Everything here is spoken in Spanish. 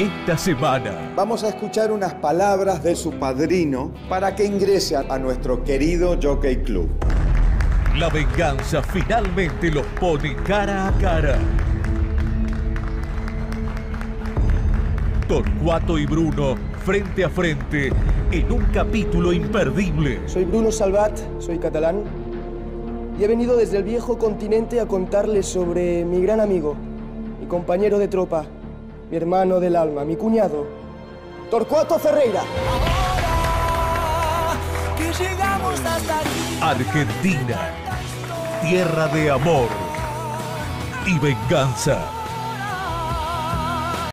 esta semana. Vamos a escuchar unas palabras de su padrino para que ingrese a nuestro querido Jockey Club. La venganza finalmente los pone cara a cara. Torcuato y Bruno frente a frente en un capítulo imperdible. Soy Bruno Salvat, soy catalán y he venido desde el viejo continente a contarles sobre mi gran amigo, mi compañero de tropa, mi hermano del alma, mi cuñado, Torcuato Ferreira. Argentina, tierra de amor y venganza.